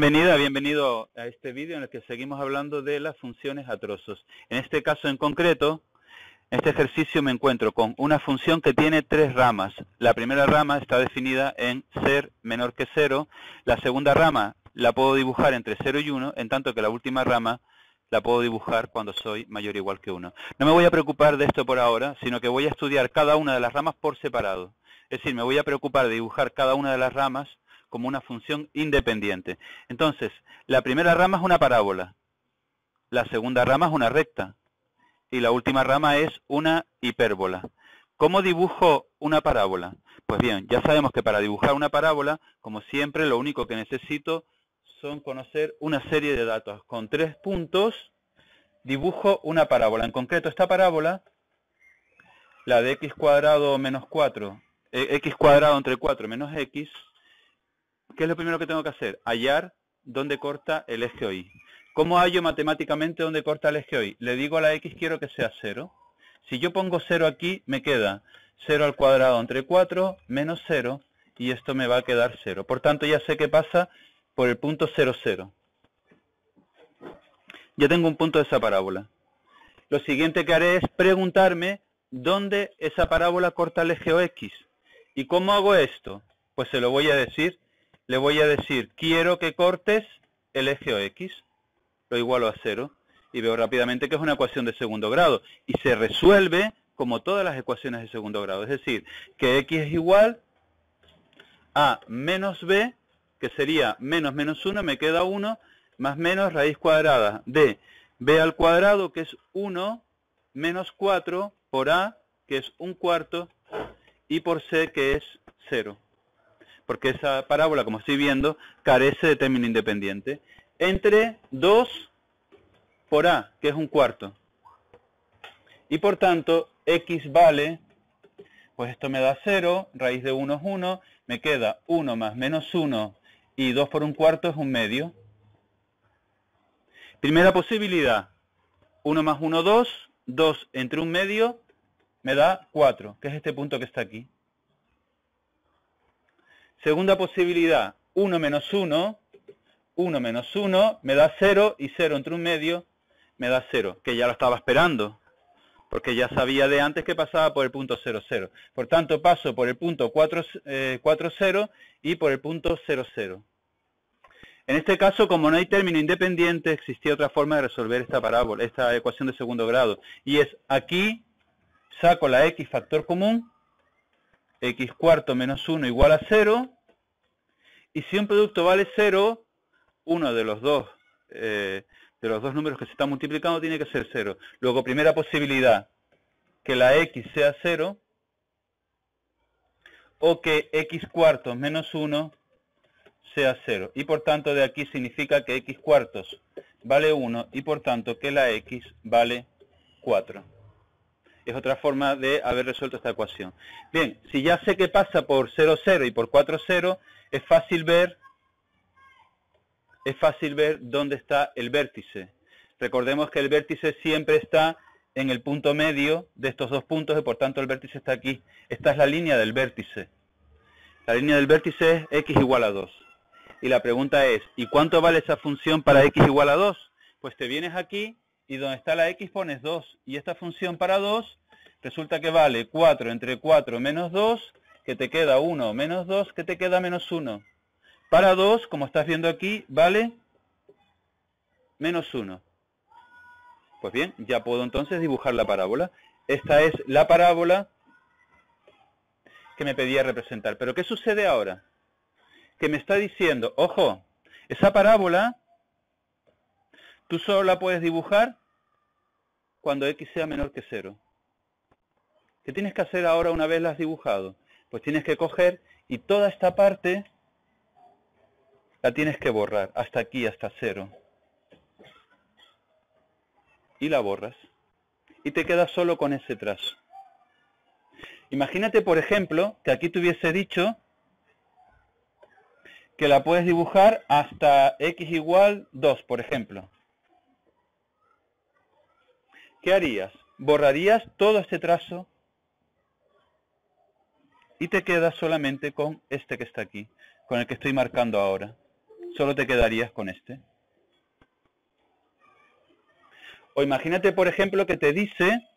Bienvenida, bienvenido a este vídeo en el que seguimos hablando de las funciones a trozos. En este caso en concreto, en este ejercicio me encuentro con una función que tiene tres ramas. La primera rama está definida en ser menor que cero. La segunda rama la puedo dibujar entre 0 y 1, en tanto que la última rama la puedo dibujar cuando soy mayor o igual que 1. No me voy a preocupar de esto por ahora, sino que voy a estudiar cada una de las ramas por separado. Es decir, me voy a preocupar de dibujar cada una de las ramas como una función independiente. Entonces, la primera rama es una parábola, la segunda rama es una recta y la última rama es una hipérbola. ¿Cómo dibujo una parábola? Pues bien, ya sabemos que para dibujar una parábola, como siempre, lo único que necesito son conocer una serie de datos. Con tres puntos dibujo una parábola. En concreto, esta parábola, la de x cuadrado menos 4, eh, x cuadrado entre 4 menos x, ¿qué es lo primero que tengo que hacer? Hallar dónde corta el eje Y. ¿Cómo hallo matemáticamente dónde corta el eje Y? Le digo a la x quiero que sea 0. Si yo pongo 0 aquí, me queda 0 al cuadrado entre 4 menos 0 y esto me va a quedar 0. Por tanto, ya sé qué pasa por el punto 0, 0. Ya tengo un punto de esa parábola. Lo siguiente que haré es preguntarme dónde esa parábola corta el eje X. ¿Y cómo hago esto? Pues se lo voy a decir. Le voy a decir, quiero que cortes el eje X. Lo igualo a 0. Y veo rápidamente que es una ecuación de segundo grado. Y se resuelve como todas las ecuaciones de segundo grado. Es decir, que X es igual a menos B que sería menos menos 1, me queda 1, más menos raíz cuadrada de b al cuadrado, que es 1, menos 4, por a, que es un cuarto, y por c, que es 0. Porque esa parábola, como estoy viendo, carece de término independiente. Entre 2 por a, que es un cuarto. Y por tanto, x vale, pues esto me da 0, raíz de 1 es 1, me queda 1 más menos 1 y 2 por un cuarto es un medio. Primera posibilidad, 1 más 1, 2, 2 entre un medio me da 4, que es este punto que está aquí. Segunda posibilidad, 1 menos 1, 1 menos 1 me da 0 y 0 entre un medio me da 0, que ya lo estaba esperando, porque ya sabía de antes que pasaba por el punto 0, 0. Por tanto, paso por el punto 4, 4 0 y por el punto 0, 0. En este caso, como no hay término independiente, existía otra forma de resolver esta parábola, esta ecuación de segundo grado. Y es aquí saco la x factor común, x cuarto menos 1 igual a 0. Y si un producto vale 0, uno de los dos eh, de los dos números que se están multiplicando tiene que ser 0. Luego, primera posibilidad, que la x sea 0 o que x cuartos menos 1 sea 0. Y por tanto de aquí significa que x cuartos vale 1 y por tanto que la x vale 4. Es otra forma de haber resuelto esta ecuación. Bien, si ya sé que pasa por 0, 0 y por 4, 0, es fácil ver, es fácil ver dónde está el vértice. Recordemos que el vértice siempre está en el punto medio de estos dos puntos y por tanto el vértice está aquí. Esta es la línea del vértice. La línea del vértice es x igual a 2. Y la pregunta es, ¿y cuánto vale esa función para x igual a 2? Pues te vienes aquí y donde está la x pones 2. Y esta función para 2 resulta que vale 4 entre 4 menos 2, que te queda 1 menos 2, que te queda menos 1. Para 2, como estás viendo aquí, vale menos 1. Pues bien, ya puedo entonces dibujar la parábola. Esta es la parábola que me pedía representar. Pero ¿qué sucede ahora? que me está diciendo, ojo, esa parábola tú solo la puedes dibujar cuando x sea menor que 0. ¿Qué tienes que hacer ahora una vez la has dibujado? Pues tienes que coger y toda esta parte la tienes que borrar, hasta aquí, hasta 0. Y la borras. Y te quedas solo con ese trazo. Imagínate, por ejemplo, que aquí te hubiese dicho que la puedes dibujar hasta x igual 2, por ejemplo. ¿Qué harías? Borrarías todo este trazo y te quedas solamente con este que está aquí, con el que estoy marcando ahora. solo te quedarías con este. O imagínate, por ejemplo, que te dice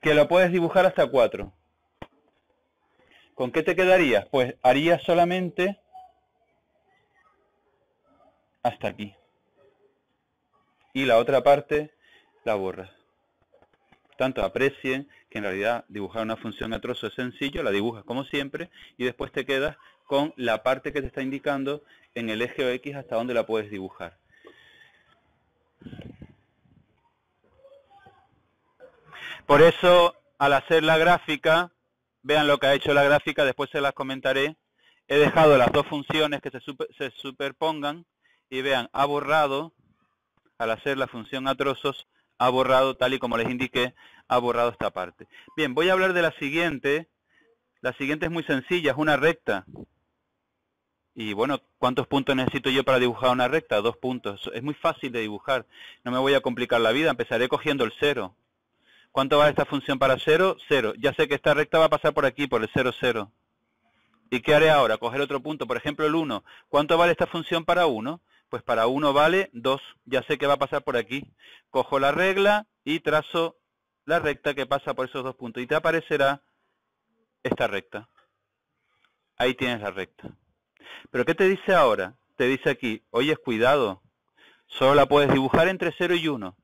que lo puedes dibujar hasta 4. ¿Con qué te quedarías? Pues harías solamente hasta aquí. Y la otra parte la borras. Tanto aprecien que en realidad dibujar una función a trozo es sencillo, la dibujas como siempre y después te quedas con la parte que te está indicando en el eje X hasta donde la puedes dibujar. Por eso, al hacer la gráfica, vean lo que ha hecho la gráfica, después se las comentaré. He dejado las dos funciones que se, se superpongan y vean, ha borrado, al hacer la función a trozos, ha borrado, tal y como les indiqué, ha borrado esta parte. Bien, voy a hablar de la siguiente. La siguiente es muy sencilla, es una recta. Y bueno, ¿cuántos puntos necesito yo para dibujar una recta? Dos puntos. Es muy fácil de dibujar. No me voy a complicar la vida. Empezaré cogiendo el cero. ¿Cuánto vale esta función para cero? Cero. Ya sé que esta recta va a pasar por aquí, por el cero, cero. ¿Y qué haré ahora? Coger otro punto, por ejemplo el 1. ¿Cuánto vale esta función para 1? Pues para 1 vale 2. Ya sé que va a pasar por aquí. Cojo la regla y trazo la recta que pasa por esos dos puntos. Y te aparecerá esta recta. Ahí tienes la recta. Pero ¿qué te dice ahora? Te dice aquí, oye, cuidado, solo la puedes dibujar entre 0 y 1.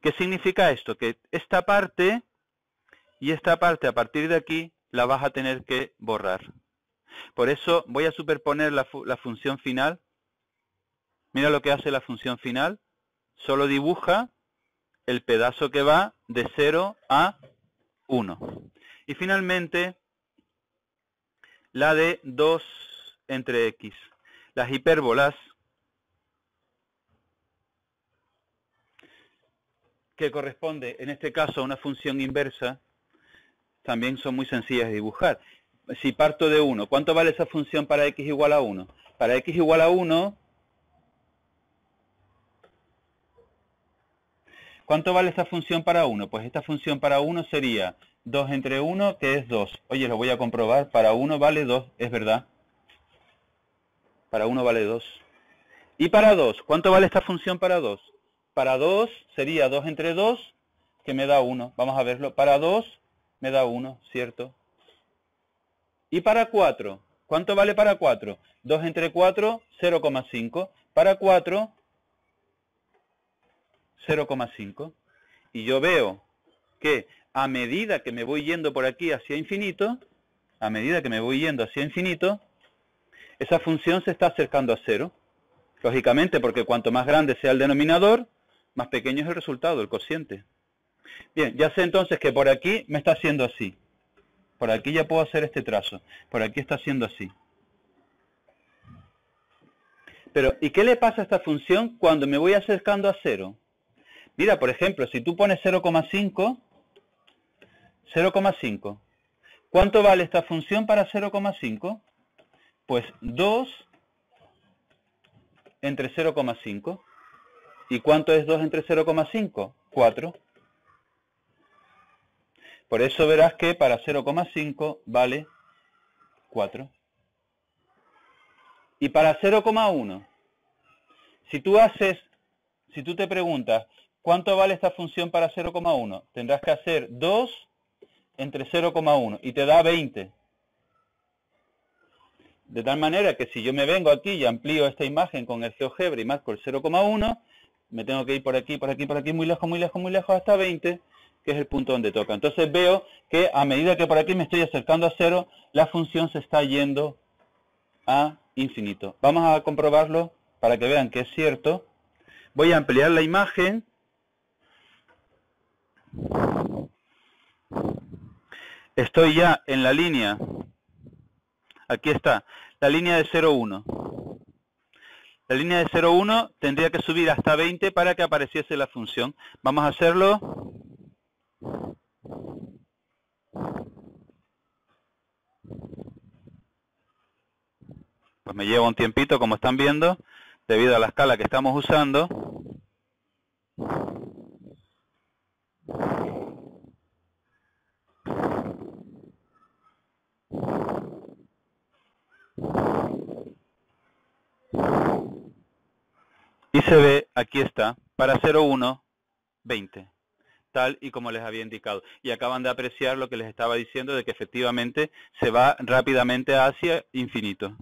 ¿Qué significa esto? Que esta parte y esta parte a partir de aquí la vas a tener que borrar. Por eso voy a superponer la función final. Mira lo que hace la función final. Solo dibuja el pedazo que va de 0 a 1. Y finalmente, la de 2 entre x. Las hipérbolas que corresponde en este caso a una función inversa también son muy sencillas de dibujar. Si parto de 1, ¿cuánto vale esa función para x igual a 1? Para x igual a 1, ¿cuánto vale esta función para 1? Pues esta función para 1 sería 2 entre 1, que es 2. Oye, lo voy a comprobar. Para 1 vale 2, es verdad. Para 1 vale 2. Y para 2, ¿cuánto vale esta función para 2? Para 2 sería 2 entre 2, que me da 1. Vamos a verlo. Para 2 me da 1, ¿cierto? Y para 4, ¿cuánto vale para 4? 2 entre 4, 0,5. Para 4, 0,5. Y yo veo que a medida que me voy yendo por aquí hacia infinito, a medida que me voy yendo hacia infinito, esa función se está acercando a cero. Lógicamente, porque cuanto más grande sea el denominador, más pequeño es el resultado, el cociente. Bien, ya sé entonces que por aquí me está haciendo así. Por aquí ya puedo hacer este trazo. Por aquí está haciendo así. Pero, ¿y qué le pasa a esta función cuando me voy acercando a cero? Mira, por ejemplo, si tú pones 0,5, 0,5. ¿Cuánto vale esta función para 0,5? Pues 2 entre 0,5. ¿Y cuánto es 2 entre 0,5? 4. Por eso verás que para 0,5 vale 4. Y para 0,1, si tú haces, si tú te preguntas, ¿cuánto vale esta función para 0,1? Tendrás que hacer 2 entre 0,1 y te da 20. De tal manera que si yo me vengo aquí y amplío esta imagen con el GeoGebra y marco el 0,1, me tengo que ir por aquí, por aquí, por aquí, muy lejos, muy lejos, muy lejos, hasta 20, que es el punto donde toca. Entonces veo que a medida que por aquí me estoy acercando a cero, la función se está yendo a infinito. Vamos a comprobarlo para que vean que es cierto. Voy a ampliar la imagen. Estoy ya en la línea Aquí está, la línea de 0,1. La línea de 0,1 tendría que subir hasta 20 para que apareciese la función. Vamos a hacerlo. Pues me lleva un tiempito, como están viendo, debido a la escala que estamos usando. Y se ve, aquí está, para 0,1, 20 tal y como les había indicado. Y acaban de apreciar lo que les estaba diciendo de que efectivamente se va rápidamente hacia infinito.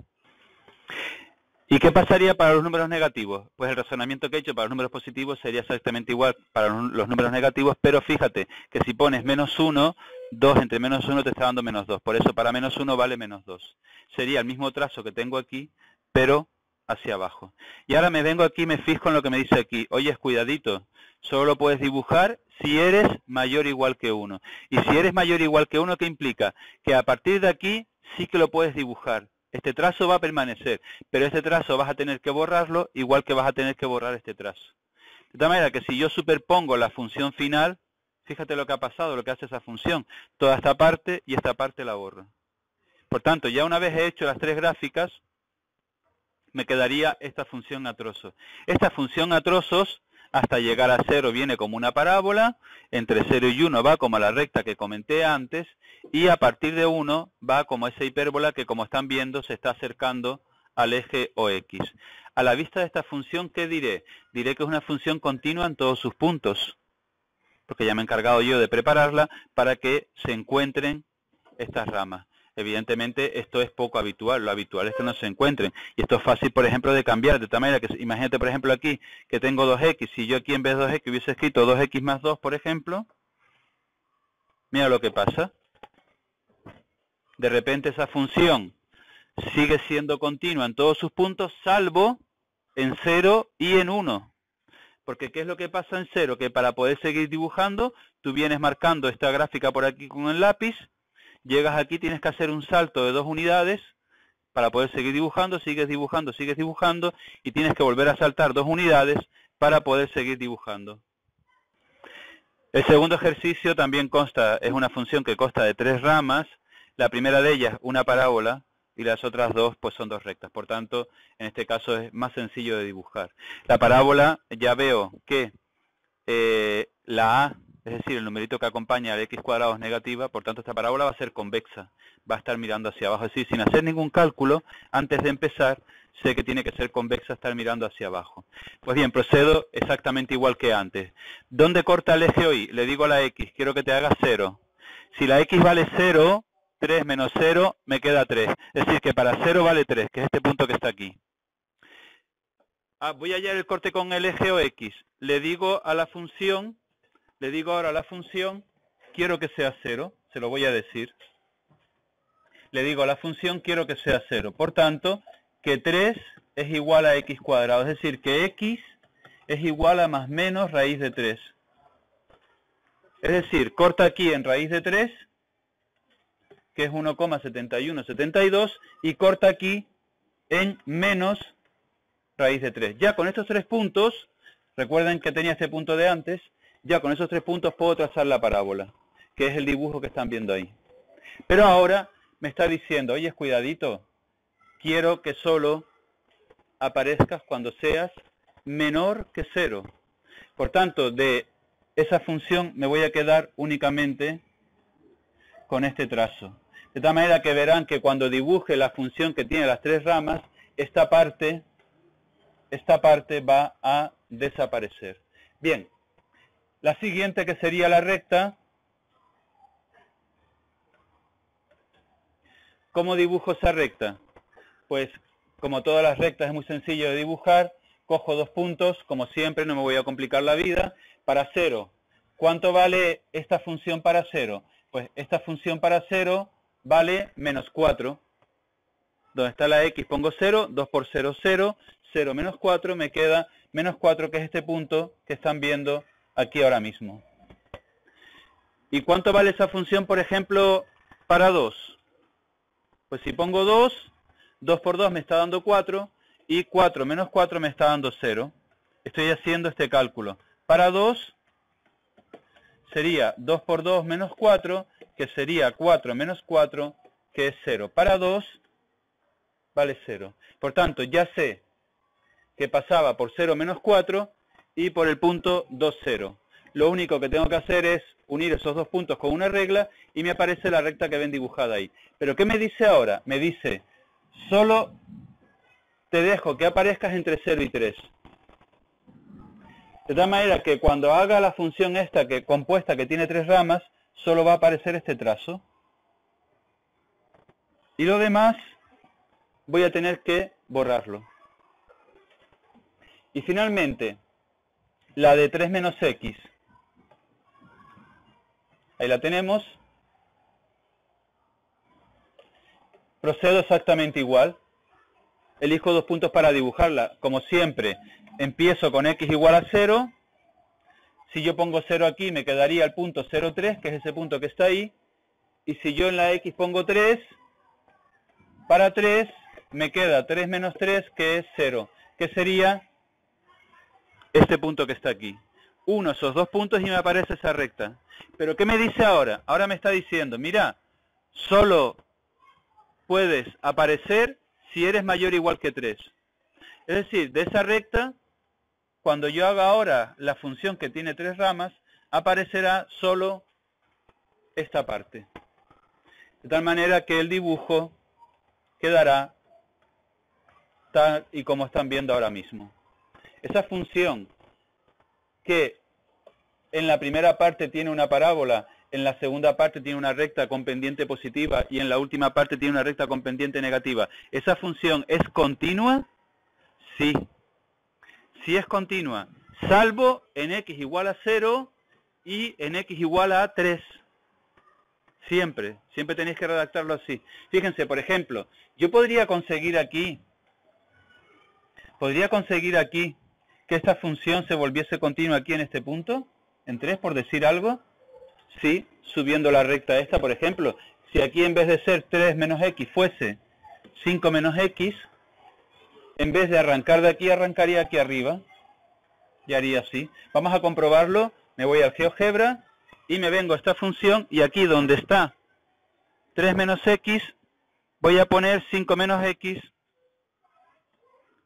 ¿Y qué pasaría para los números negativos? Pues el razonamiento que he hecho para los números positivos sería exactamente igual para los números negativos, pero fíjate que si pones menos 1, 2 entre menos 1 te está dando menos 2. Por eso para menos 1 vale menos 2. Sería el mismo trazo que tengo aquí, pero hacia abajo. Y ahora me vengo aquí y me fijo en lo que me dice aquí. Oye, cuidadito, solo lo puedes dibujar si eres mayor o igual que 1. Y si eres mayor o igual que 1, ¿qué implica? Que a partir de aquí sí que lo puedes dibujar. Este trazo va a permanecer, pero este trazo vas a tener que borrarlo igual que vas a tener que borrar este trazo. De tal manera que si yo superpongo la función final, fíjate lo que ha pasado, lo que hace esa función. Toda esta parte y esta parte la borro. Por tanto, ya una vez he hecho las tres gráficas, me quedaría esta función a trozos. Esta función a trozos, hasta llegar a 0, viene como una parábola, entre 0 y 1 va como la recta que comenté antes, y a partir de 1 va como esa hipérbola que, como están viendo, se está acercando al eje OX. A la vista de esta función, ¿qué diré? Diré que es una función continua en todos sus puntos, porque ya me he encargado yo de prepararla para que se encuentren estas ramas. Evidentemente esto es poco habitual, lo habitual es que no se encuentren. Y esto es fácil, por ejemplo, de cambiar, de tal manera que imagínate, por ejemplo, aquí que tengo 2x, si yo aquí en vez de 2x hubiese escrito 2x más 2, por ejemplo, mira lo que pasa. De repente esa función sigue siendo continua en todos sus puntos, salvo en 0 y en 1. Porque ¿qué es lo que pasa en 0? Que para poder seguir dibujando, tú vienes marcando esta gráfica por aquí con el lápiz, Llegas aquí, tienes que hacer un salto de dos unidades para poder seguir dibujando, sigues dibujando, sigues dibujando y tienes que volver a saltar dos unidades para poder seguir dibujando. El segundo ejercicio también consta, es una función que consta de tres ramas. La primera de ellas, una parábola, y las otras dos pues son dos rectas. Por tanto, en este caso es más sencillo de dibujar. La parábola, ya veo que eh, la A es decir, el numerito que acompaña al x cuadrado es negativa, por tanto esta parábola va a ser convexa, va a estar mirando hacia abajo. Es decir, sin hacer ningún cálculo, antes de empezar, sé que tiene que ser convexa, estar mirando hacia abajo. Pues bien, procedo exactamente igual que antes. ¿Dónde corta el eje hoy? Le digo a la x, quiero que te haga 0. Si la x vale 0, 3 menos 0 me queda 3. Es decir, que para 0 vale 3, que es este punto que está aquí. Ah, voy a hallar el corte con el eje OX. Le digo a la función le digo ahora a la función, quiero que sea 0, se lo voy a decir. Le digo a la función, quiero que sea 0. Por tanto, que 3 es igual a x cuadrado, es decir, que x es igual a más menos raíz de 3. Es decir, corta aquí en raíz de 3, que es 1,7172, y corta aquí en menos raíz de 3. Ya con estos tres puntos, recuerden que tenía este punto de antes, ya con esos tres puntos puedo trazar la parábola, que es el dibujo que están viendo ahí. Pero ahora me está diciendo, oye, cuidadito, quiero que solo aparezcas cuando seas menor que cero. Por tanto, de esa función me voy a quedar únicamente con este trazo. De tal manera que verán que cuando dibuje la función que tiene las tres ramas, esta parte, esta parte va a desaparecer. Bien, la siguiente que sería la recta. ¿Cómo dibujo esa recta? Pues como todas las rectas es muy sencillo de dibujar. Cojo dos puntos, como siempre, no me voy a complicar la vida. Para cero, ¿cuánto vale esta función para cero? Pues esta función para cero vale menos 4. Donde está la x pongo 0, 2 por 0, 0, 0 menos 4, me queda menos 4, que es este punto que están viendo aquí ahora mismo. ¿Y cuánto vale esa función, por ejemplo, para 2? Pues si pongo 2, 2 por 2 me está dando 4 y 4 menos 4 me está dando 0. Estoy haciendo este cálculo. Para 2 sería 2 por 2 menos 4, que sería 4 menos 4, que es 0. Para 2 vale 0. Por tanto, ya sé que pasaba por 0 menos 4 y por el punto 2, 0. Lo único que tengo que hacer es unir esos dos puntos con una regla y me aparece la recta que ven dibujada ahí. Pero ¿qué me dice ahora? Me dice, solo te dejo que aparezcas entre 0 y 3. De tal manera que cuando haga la función esta que compuesta que tiene tres ramas, solo va a aparecer este trazo. Y lo demás voy a tener que borrarlo. Y finalmente, la de 3 menos x. Ahí la tenemos. Procedo exactamente igual. Elijo dos puntos para dibujarla. Como siempre, empiezo con x igual a 0. Si yo pongo 0 aquí, me quedaría el punto 0,3, que es ese punto que está ahí. Y si yo en la x pongo 3, para 3 me queda 3 menos 3, que es 0. Que sería este punto que está aquí. Uno, esos dos puntos y me aparece esa recta. Pero ¿qué me dice ahora? Ahora me está diciendo, mira, solo puedes aparecer si eres mayor o igual que 3. Es decir, de esa recta, cuando yo haga ahora la función que tiene tres ramas, aparecerá solo esta parte. De tal manera que el dibujo quedará tal y como están viendo ahora mismo. Esa función que en la primera parte tiene una parábola, en la segunda parte tiene una recta con pendiente positiva y en la última parte tiene una recta con pendiente negativa. ¿Esa función es continua? Sí. Sí es continua, salvo en x igual a 0 y en x igual a 3. Siempre, siempre tenéis que redactarlo así. Fíjense, por ejemplo, yo podría conseguir aquí, podría conseguir aquí que esta función se volviese continua aquí en este punto, en 3, por decir algo, sí, subiendo la recta esta, por ejemplo, si aquí en vez de ser 3 menos x fuese 5 menos x, en vez de arrancar de aquí, arrancaría aquí arriba, y haría así. Vamos a comprobarlo, me voy al GeoGebra, y me vengo a esta función, y aquí donde está 3 menos x, voy a poner 5 menos x,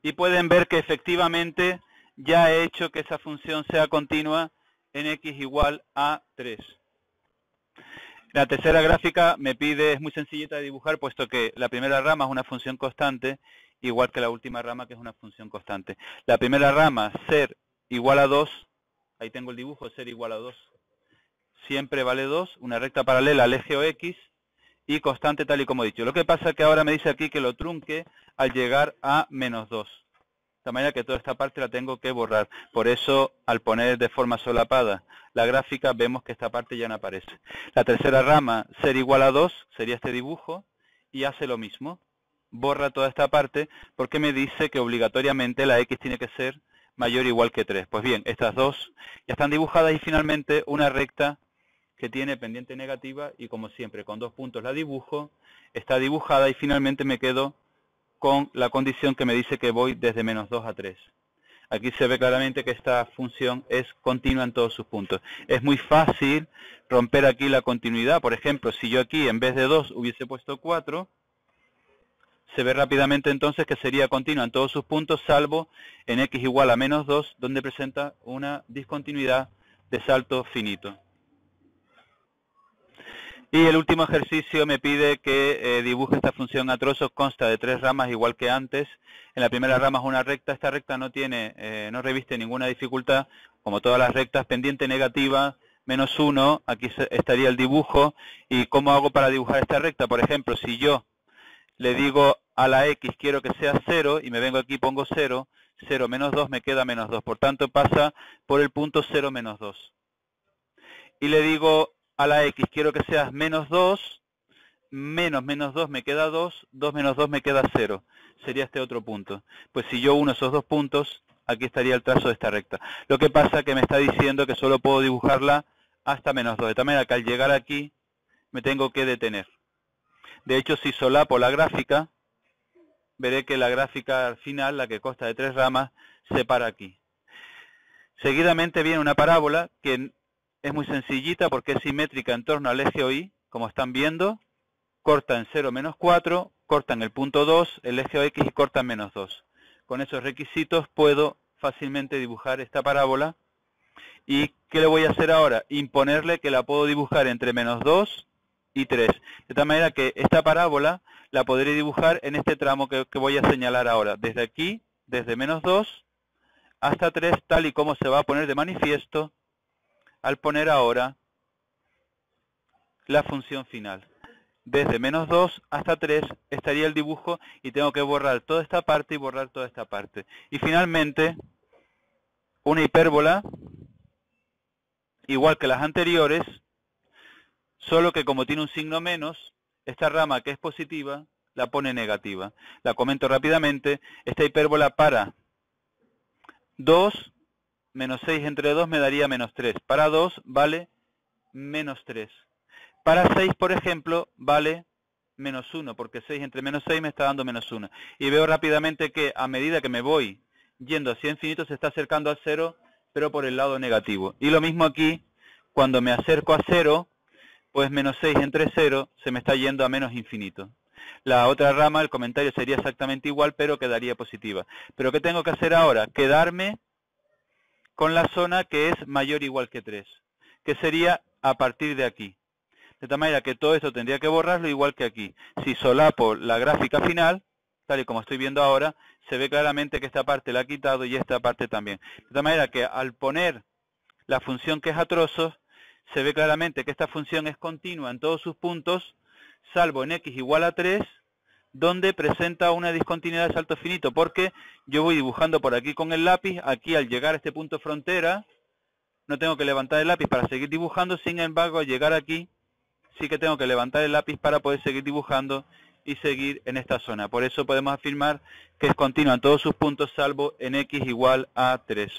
y pueden ver que efectivamente ya he hecho que esa función sea continua en x igual a 3. La tercera gráfica me pide, es muy sencillita de dibujar, puesto que la primera rama es una función constante, igual que la última rama que es una función constante. La primera rama, ser igual a 2, ahí tengo el dibujo, ser igual a 2, siempre vale 2, una recta paralela al eje OX y constante tal y como he dicho. Lo que pasa es que ahora me dice aquí que lo trunque al llegar a menos 2 de manera que toda esta parte la tengo que borrar. Por eso, al poner de forma solapada la gráfica, vemos que esta parte ya no aparece. La tercera rama, ser igual a 2, sería este dibujo, y hace lo mismo. Borra toda esta parte porque me dice que obligatoriamente la x tiene que ser mayor o igual que 3. Pues bien, estas dos ya están dibujadas y finalmente una recta que tiene pendiente negativa y como siempre con dos puntos la dibujo, está dibujada y finalmente me quedo con la condición que me dice que voy desde menos 2 a 3. Aquí se ve claramente que esta función es continua en todos sus puntos. Es muy fácil romper aquí la continuidad. Por ejemplo, si yo aquí en vez de 2 hubiese puesto 4, se ve rápidamente entonces que sería continua en todos sus puntos, salvo en x igual a menos 2, donde presenta una discontinuidad de salto finito. Y el último ejercicio me pide que eh, dibuje esta función a trozos, consta de tres ramas igual que antes. En la primera rama es una recta, esta recta no tiene, eh, no reviste ninguna dificultad, como todas las rectas, pendiente negativa, menos uno, aquí estaría el dibujo. ¿Y cómo hago para dibujar esta recta? Por ejemplo, si yo le digo a la x quiero que sea 0 y me vengo aquí y pongo 0, 0 menos 2 me queda menos 2. Por tanto pasa por el punto 0 menos 2. Y le digo a la x quiero que seas menos 2, menos menos 2 me queda 2, 2 menos 2 me queda 0. Sería este otro punto. Pues si yo uno esos dos puntos, aquí estaría el trazo de esta recta. Lo que pasa que me está diciendo que solo puedo dibujarla hasta menos 2. De tal manera que al llegar aquí me tengo que detener. De hecho, si solapo la gráfica, veré que la gráfica final, la que consta de tres ramas, se para aquí. Seguidamente viene una parábola que es muy sencillita porque es simétrica en torno al eje OI, como están viendo. Corta en 0 menos 4, corta en el punto 2, el eje OX y corta en menos 2. Con esos requisitos puedo fácilmente dibujar esta parábola. ¿Y qué le voy a hacer ahora? Imponerle que la puedo dibujar entre menos 2 y 3. De tal manera que esta parábola la podré dibujar en este tramo que, que voy a señalar ahora. Desde aquí, desde menos 2 hasta 3, tal y como se va a poner de manifiesto al poner ahora la función final. Desde menos 2 hasta 3 estaría el dibujo y tengo que borrar toda esta parte y borrar toda esta parte. Y finalmente, una hipérbola, igual que las anteriores, solo que como tiene un signo menos, esta rama que es positiva la pone negativa. La comento rápidamente. Esta hipérbola para 2 menos 6 entre 2 me daría menos 3. Para 2 vale menos 3. Para 6, por ejemplo, vale menos 1, porque 6 entre menos 6 me está dando menos 1. Y veo rápidamente que a medida que me voy yendo hacia infinito se está acercando a 0, pero por el lado negativo. Y lo mismo aquí, cuando me acerco a 0, pues menos 6 entre 0 se me está yendo a menos infinito. La otra rama, el comentario sería exactamente igual, pero quedaría positiva. Pero ¿qué tengo que hacer ahora? Quedarme con la zona que es mayor o igual que 3, que sería a partir de aquí. De tal manera que todo esto tendría que borrarlo igual que aquí. Si solapo la gráfica final, tal y como estoy viendo ahora, se ve claramente que esta parte la ha quitado y esta parte también. De tal manera que al poner la función que es a trozos, se ve claramente que esta función es continua en todos sus puntos, salvo en x igual a 3, donde presenta una discontinuidad de salto finito, porque yo voy dibujando por aquí con el lápiz, aquí al llegar a este punto frontera, no tengo que levantar el lápiz para seguir dibujando, sin embargo al llegar aquí, sí que tengo que levantar el lápiz para poder seguir dibujando y seguir en esta zona. Por eso podemos afirmar que es continua en todos sus puntos, salvo en x igual a 3.